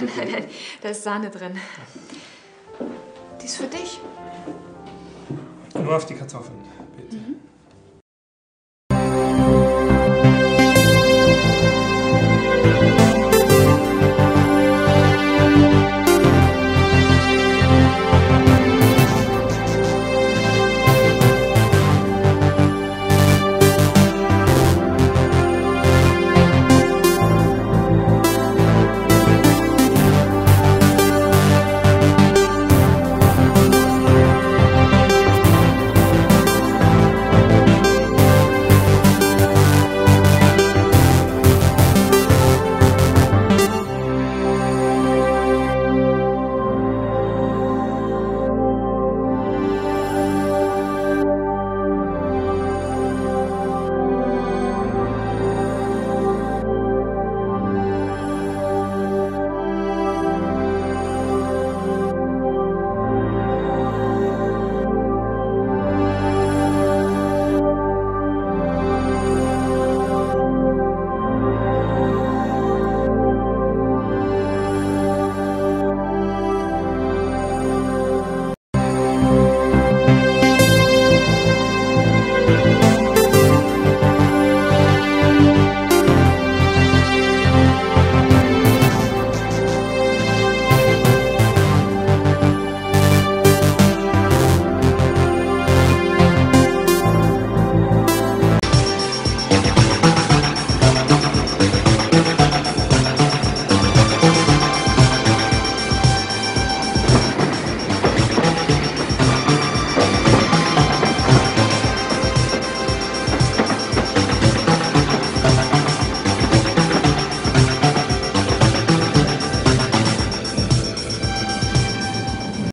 Nein, nein, da ist Sahne drin. Die ist für dich. Nur auf die Kartoffeln.